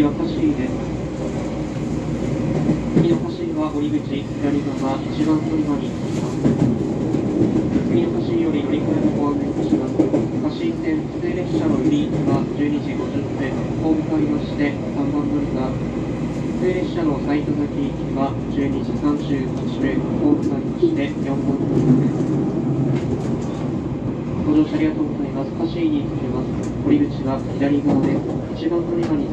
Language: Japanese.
次は橋井です。次の橋は降り口、左側、一番乗り場に着きます。次の橋より乗り換えのご案内いたします。橋井線、普通列車の入りは12時50分、ホーム変わりまして、3番乗り場、普通列車の埼玉行きは12時38分、ホーム変わりまして、4番乗り場です。ご乗車ありがとうございます。橋に着きます。降り口は左側です。一番乗り場に